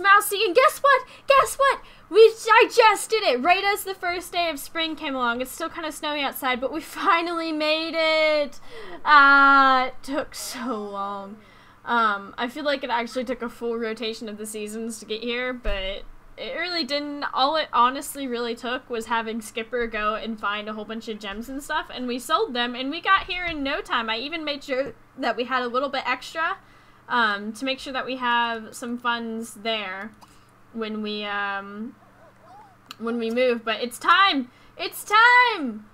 Mousie, and guess what? Guess what? We digested it right as the first day of spring came along. It's still kind of snowy outside, but we finally made it. Uh, it took so long. Um, I feel like it actually took a full rotation of the seasons to get here, but it really didn't. All it honestly really took was having Skipper go and find a whole bunch of gems and stuff, and we sold them, and we got here in no time. I even made sure that we had a little bit extra um, to make sure that we have some funds there when we um, when we move. But it's time. It's time.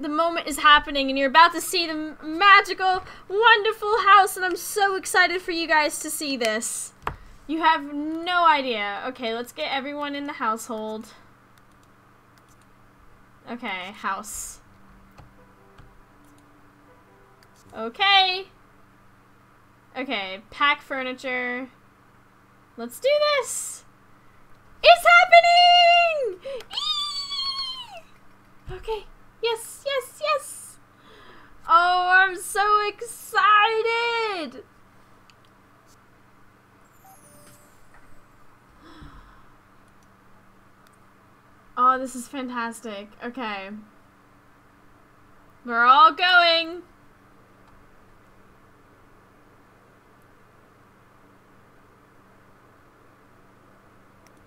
The moment is happening, and you're about to see the magical, wonderful house, and I'm so excited for you guys to see this. You have no idea. Okay, let's get everyone in the household. Okay, house. Okay. Okay, pack furniture. Let's do this! It's happening! Eee! Okay, yes, yes, yes! Oh, I'm so excited! Oh, this is fantastic. Okay. We're all going.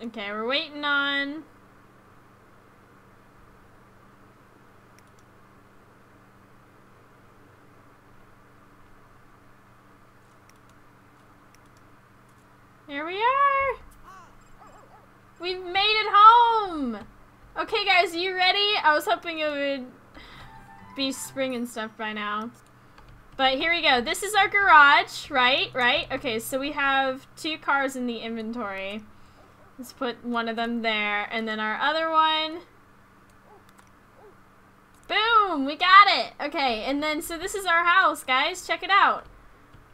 Okay, we're waiting on... Here we are! We've made it home! Okay guys, you ready? I was hoping it would be spring and stuff by now. But here we go. This is our garage, right? Right? Okay, so we have two cars in the inventory. Let's put one of them there. And then our other one. Boom! We got it! Okay, and then, so this is our house, guys. Check it out.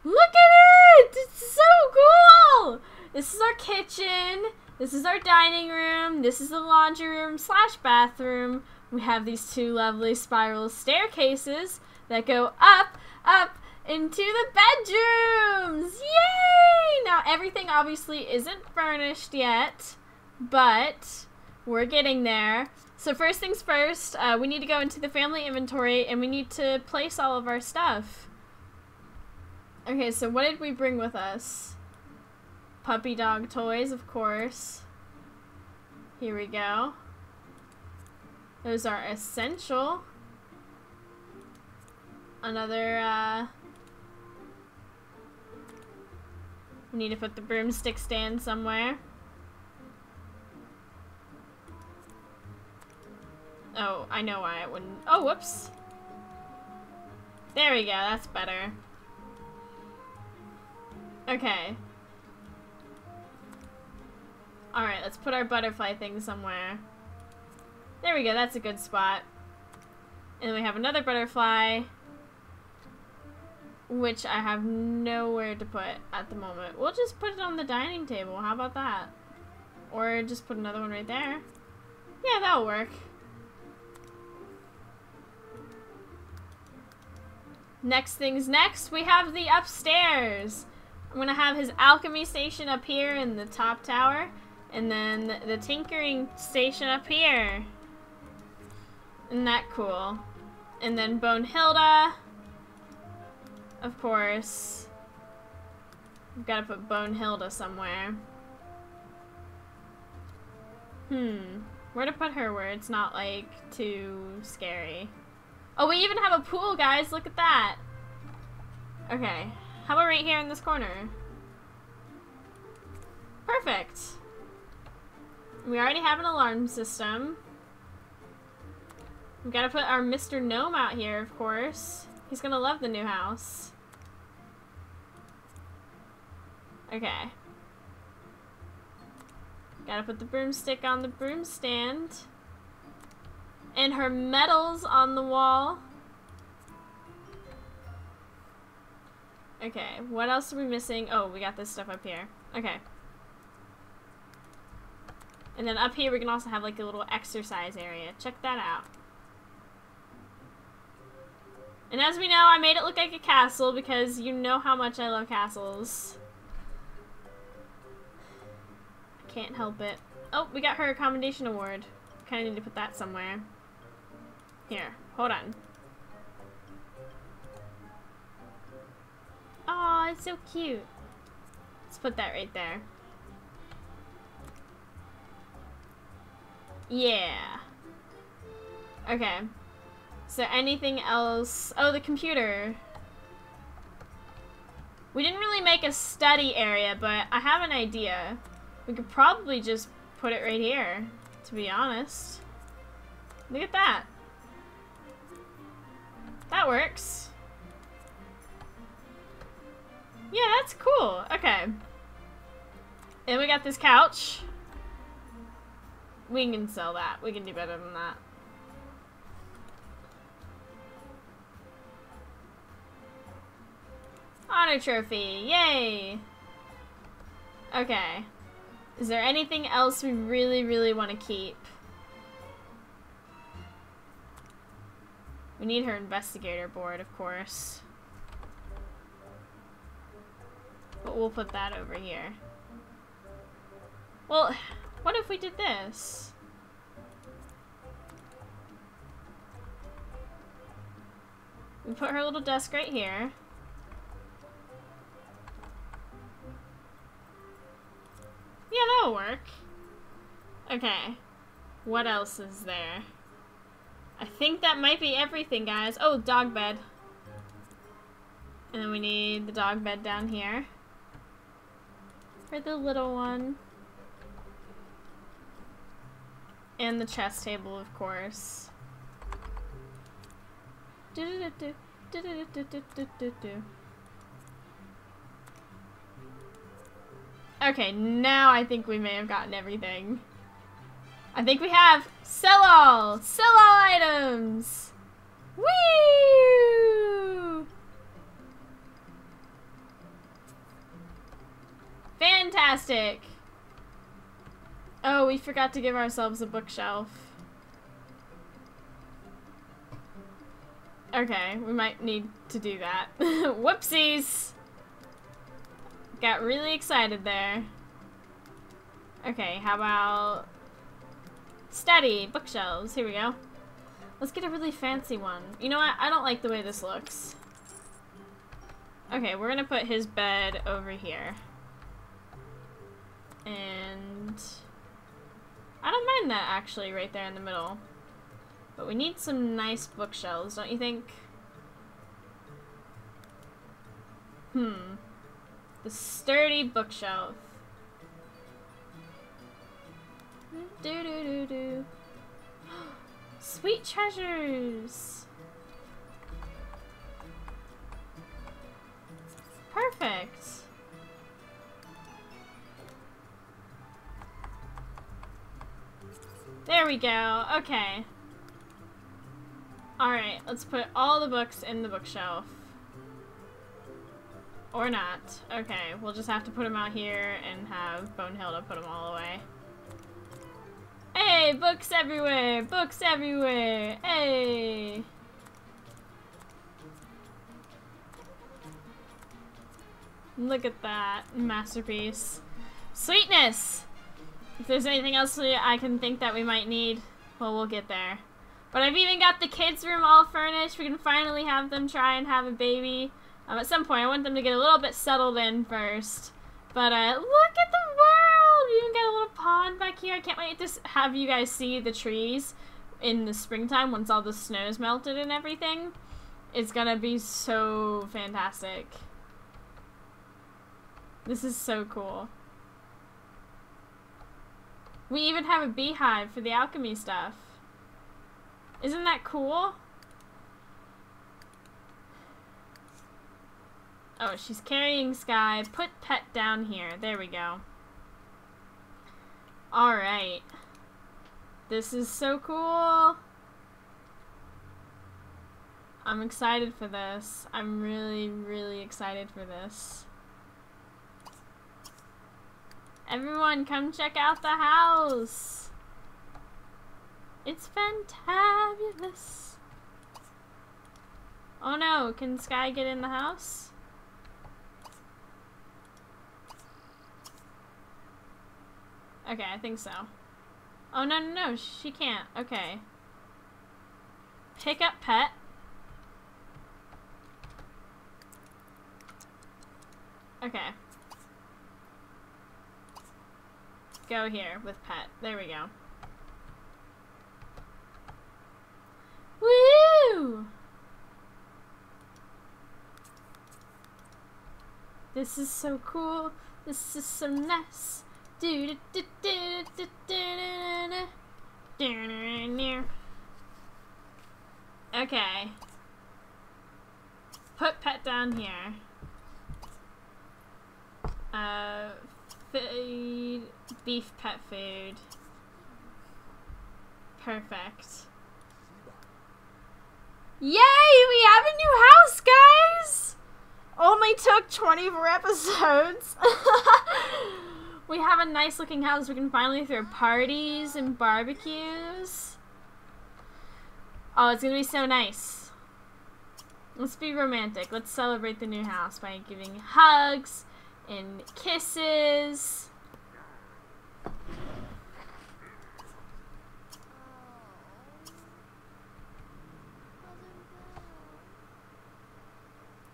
Look at it! It's so cool! This is our kitchen. This is our dining room. This is the laundry room slash bathroom. We have these two lovely spiral staircases that go up, up into the bedrooms. Yay! Now, everything obviously isn't furnished yet, but we're getting there. So first things first, uh, we need to go into the family inventory and we need to place all of our stuff. Okay, so what did we bring with us? Puppy dog toys, of course. Here we go. Those are essential. Another, uh... We need to put the broomstick stand somewhere. Oh, I know why it wouldn't. Oh, whoops. There we go, that's better. Okay. Alright, let's put our butterfly thing somewhere. There we go, that's a good spot. And we have another butterfly, which I have nowhere to put at the moment. We'll just put it on the dining table. How about that? Or just put another one right there. Yeah, that'll work. Next things next, we have the upstairs. I'm going to have his alchemy station up here in the top tower. And then the tinkering station up here. Isn't that cool? And then Bonehilda. Of course. We've got to put Bonehilda somewhere. Hmm. Where to put her where it's not, like, too scary. Oh, we even have a pool, guys. Look at that. Okay. How about right here in this corner? Perfect. We already have an alarm system. We've got to put our Mr. Gnome out here, of course. He's to love the new house. Okay. Gotta put the broomstick on the broom stand. And her medals on the wall. Okay, what else are we missing? Oh, we got this stuff up here. Okay. And then up here we can also have like a little exercise area. Check that out. And as we know, I made it look like a castle because you know how much I love castles. I can't help it. Oh, we got her a commendation award. Kind of need to put that somewhere. Here, hold on. Oh, it's so cute. Let's put that right there. Yeah. Okay. So anything else? Oh, the computer. We didn't really make a study area, but I have an idea. We could probably just put it right here, to be honest. Look at that. That works. Yeah, that's cool. Okay. And we got this couch. We can sell that. We can do better than that. Honor trophy. Yay! Okay. Is there anything else we really, really want to keep? We need her investigator board, of course. But we'll put that over here. Well, what if we did this? We put her little desk right here. Yeah, that'll work. Okay. What else is there? I think that might be everything, guys. Oh, dog bed. And then we need the dog bed down here. For the little one. And the chess table, of course. Okay, now I think we may have gotten everything. I think we have sell all! Sell all items! Woo! Fantastic! Oh, we forgot to give ourselves a bookshelf. Okay, we might need to do that. Whoopsies! Got really excited there. Okay, how about... Study, bookshelves. Here we go. Let's get a really fancy one. You know what? I don't like the way this looks. Okay, we're gonna put his bed over here. And... I don't mind that, actually, right there in the middle. But we need some nice bookshelves, don't you think? Hmm. The sturdy bookshelf. Do do do do. Sweet treasures. Perfect. There we go. Okay. Alright, let's put all the books in the bookshelf. Or not. Okay, we'll just have to put them out here and have Bonehilda put them all away. Hey, books everywhere! Books everywhere! Hey! Look at that masterpiece. Sweetness! If there's anything else I can think that we might need, well, we'll get there. But I've even got the kids' room all furnished. We can finally have them try and have a baby. Um, at some point, I want them to get a little bit settled in first. But uh, look at the world! We even got a little pond back here. I can't wait to have you guys see the trees in the springtime once all the snow's melted and everything. It's gonna be so fantastic. This is so cool. We even have a beehive for the alchemy stuff. Isn't that cool? Oh, she's carrying Sky. Put pet down here. There we go. Alright. This is so cool. I'm excited for this. I'm really, really excited for this. Everyone, come check out the house. It's fantabulous. Oh no, can Sky get in the house? Okay, I think so. Oh, no, no, no, she can't. Okay. Pick up pet. Okay. Go here with pet. There we go. Woo! This is so cool. This is so nice. Okay. Put pet down here. Uh, feed beef pet food. Perfect. Yay! We have a new house, guys! Only took 24 episodes. We have a nice looking house. We can finally throw parties and barbecues. Oh, it's gonna be so nice. Let's be romantic. Let's celebrate the new house by giving hugs and kisses.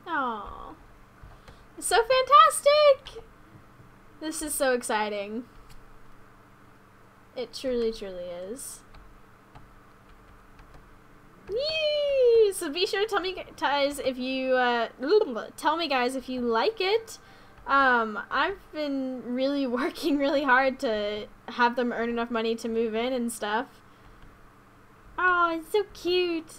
Oh, so fantastic! This is so exciting. It truly, truly is. Yee! So be sure to tell me guys if you uh, tell me guys if you like it. Um, I've been really working really hard to have them earn enough money to move in and stuff. Oh, it's so cute.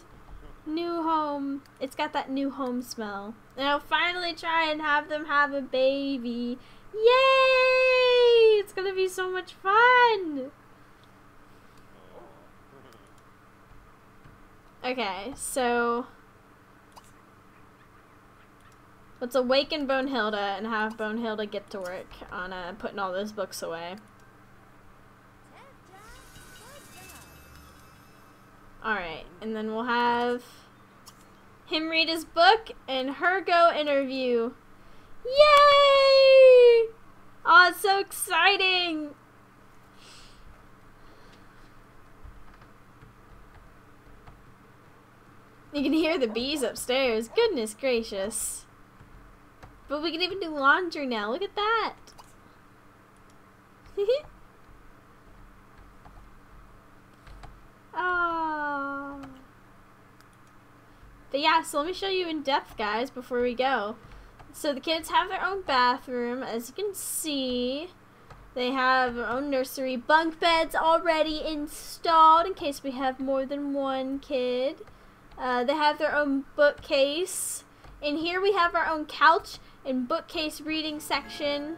New home. It's got that new home smell. And I'll finally try and have them have a baby. Yay! It's gonna be so much fun! Okay, so... Let's awaken Bonehilda and have Bonehilda get to work on uh, putting all those books away. Alright, and then we'll have him read his book and her go interview. Yay! Oh, it's so exciting! You can hear the bees upstairs. Goodness gracious. But we can even do laundry now. Look at that. oh. But yeah, so let me show you in depth, guys, before we go. So the kids have their own bathroom, as you can see. They have their own nursery. Bunk beds already installed in case we have more than one kid. Uh, they have their own bookcase. In here we have our own couch and bookcase reading section.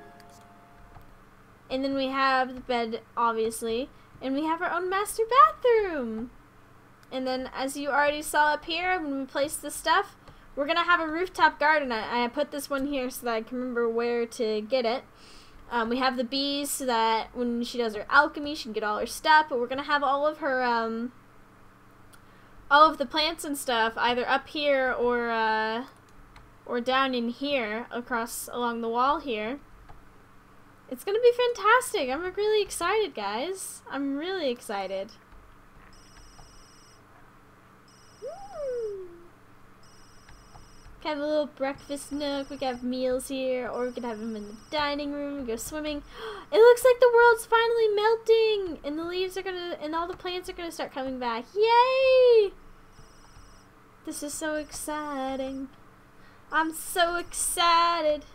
And then we have the bed, obviously. And we have our own master bathroom. And then as you already saw up here, when we place the stuff, we're going to have a rooftop garden. I, I, put this one here so that I can remember where to get it. Um, we have the bees so that when she does her alchemy, she can get all her stuff. But we're going to have all of her, um, all of the plants and stuff either up here or, uh, or down in here across along the wall here. It's going to be fantastic. I'm really excited, guys. I'm really excited. We have a little breakfast nook. We can have meals here, or we could have them in the dining room. Go swimming. It looks like the world's finally melting, and the leaves are gonna, and all the plants are gonna start coming back. Yay! This is so exciting. I'm so excited.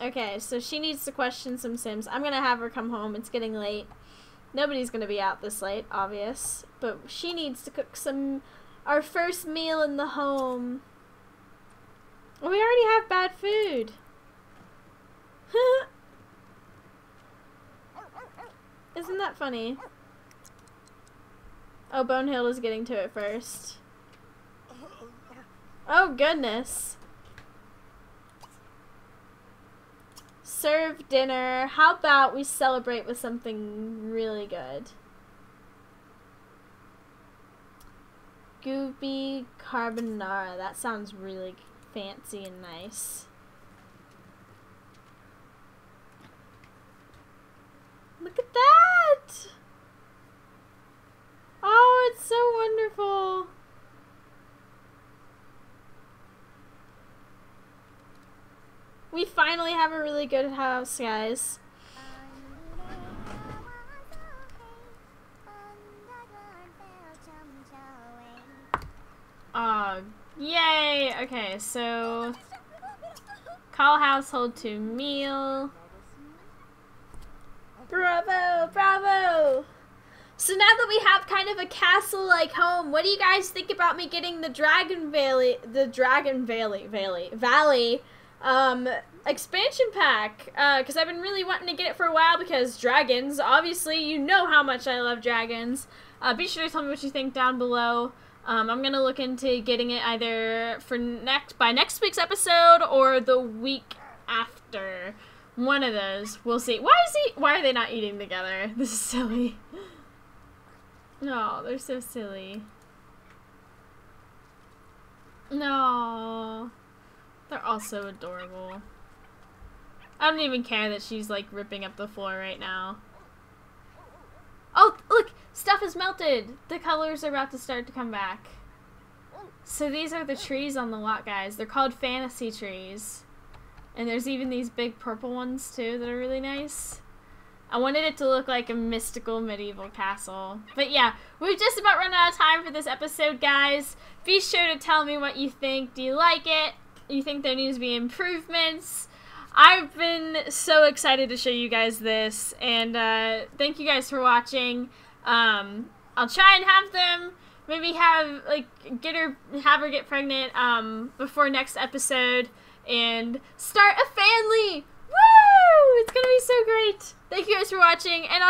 Okay, so she needs to question some Sims. I'm gonna have her come home. It's getting late. Nobody's gonna be out this late, obvious. But she needs to cook some our first meal in the home. We already have bad food. Isn't that funny? Oh, Bonehill is getting to it first. Oh, goodness. serve dinner. How about we celebrate with something really good? Goopy carbonara. That sounds really fancy and nice. Look at that! Oh, it's so wonderful! We finally have a really good house, guys. Oh, yay! Okay, so call household to meal. Bravo, bravo! So now that we have kind of a castle-like home, what do you guys think about me getting the Dragon Valley, the Dragon Valley, Valley, Valley, um, expansion pack? Uh, Because I've been really wanting to get it for a while because dragons, obviously, you know how much I love dragons. Uh, be sure to tell me what you think down below. Um, I'm gonna look into getting it either for next by next week's episode or the week after. One of those. We'll see. Why is he? Why are they not eating together? This is silly. No, they're so silly. No. They're all so adorable. I don't even care that she's like ripping up the floor right now. Oh, look! Stuff is melted! The colors are about to start to come back. So these are the trees on the lot, guys. They're called fantasy trees. And there's even these big purple ones, too, that are really nice. I wanted it to look like a mystical medieval castle. But yeah, we've just about run out of time for this episode, guys. Be sure to tell me what you think. Do you like it? You think there needs to be improvements? I've been so excited to show you guys this, and uh, thank you guys for watching. Um, I'll try and have them maybe have like get her have her get pregnant um, before next episode and start a family. Woo! It's gonna be so great. Thank you guys for watching, and I'll